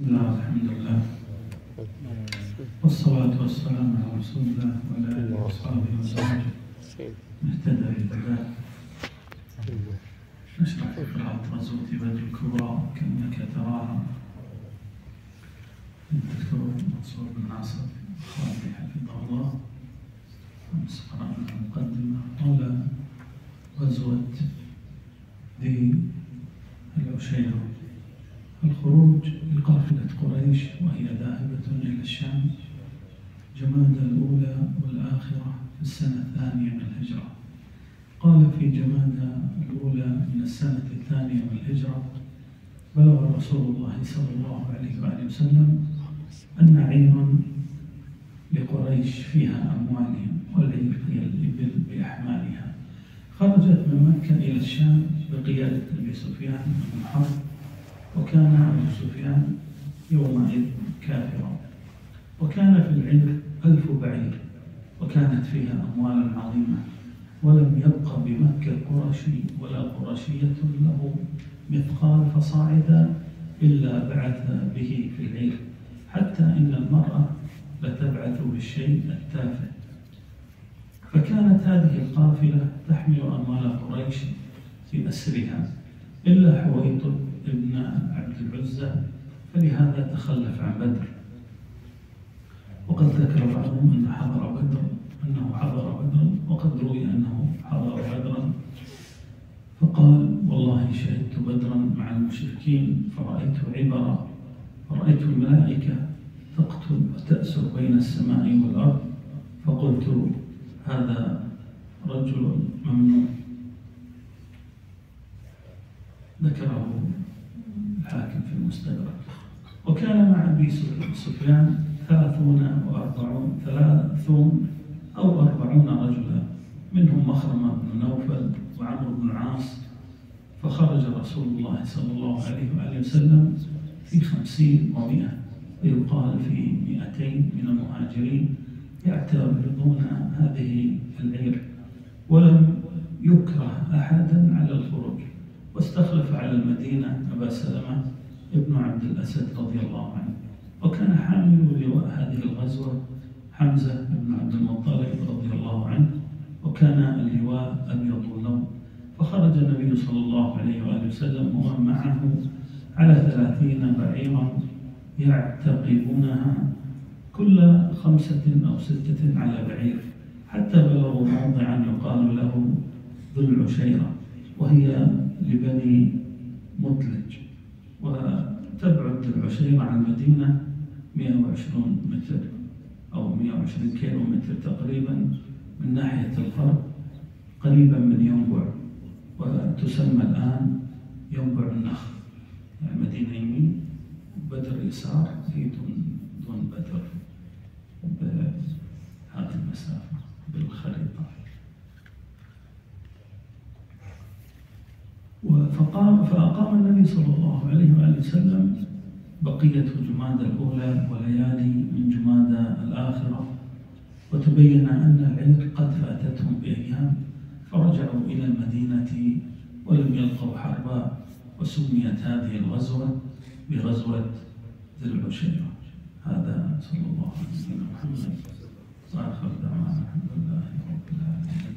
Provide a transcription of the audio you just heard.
بسم الله والحمد لله. والصلاة والسلام على رسول الله وعلى آله وأصحابه وسلم. اهتدى بهداه نشرح قراءة بدر الكبرى كأنك تراها. الدكتور منصور بن ناصر الخالدي حفظه الله. أمس قرأنا المقدمة. حول غزوة ذي العشيرة الخروج لقافلة قريش وهي ذاهبة إلى الشام. جماد الأولى والآخرة في السنة الثانية من الهجرة. قال في جماد الأولى من السنة الثانية من الهجرة بلغ رسول الله صلى الله عليه وآله وسلم أن عير لقريش فيها أموالهم والعير هي الإبل بأحمالها. خرجت من مكة إلى الشام بقيادة أبي سفيان بن حرب وكان أبو سفيان يومئذ كافرا. وكان في العير ألف بعير وكانت فيها أموال عظيمة ولم يبق بمكة قرشي ولا قرشية له مثقال فصاعدا إلا بعث به في العير حتى إن المرأة لتبعث بالشيء التافه. فكانت هذه القافلة تحمل أموال قريش في أسرها إلا حويطب ابن عبد العزى فلهذا تخلف عن بدر. وقد ذكر بعضهم أن حضر بدر أنه حضر بدرا وقد روي أنه حضر بدرا. فقال والله شهدت بدرا مع المشركين فرأيت عبرا فرأيت الملائكة تقتل وتأسر بين السماء والأرض. فقلت هذا رجل ممنوع. ذكره الحاكم في المستدرك. وكان مع أبي سفيان ثلاثون وأربعون ثلاثون أو أربعون رجلا. منهم مخرمة بن نوفل وعمرو بن العاص. فخرج رسول الله صلى الله عليه وآله وسلم في خمسين ومئة ويقال في مئتين من المهاجرين يعترضون هذه العير. ولم يكره أحدا على الخروج. واستخلف على المدينة أبا سلمة ابن عبد الأسد رضي الله عنه. وكان حامل لواء هذه الغزوة حمزة بن عبد المطلب رضي الله عنه وكان اللواء أبيض اللون فخرج النبي صلى الله عليه وآله وسلم ومن معه على ثلاثين بعيرا يعتقبونها كل خمسة أو ستة على بعير حتى بلغوا موضعا يقال له ذو العشيرة وهي لبني مطلج وتبعد العشيرة عن المدينة 120 متر أو 120 كيلو متر تقريبا من ناحية الغرب قريبا من ينبع وتسمى الآن ينبع النخل يعني مدينة يمين بدر يسار هي فقام فأقام النبي صلى الله عليه وآله وسلم بقية جمادى الأولى وليالي من جمادى الآخرة وتبين أن العير قد فاتتهم بأيام فرجعوا إلى المدينة ولم يلقوا حربا وسميت هذه الغزوة بغزوة ذي العشيرة هذا صلى الله عليه وسلم. محمد وآخر دعوانا الحمد لله رب العالمين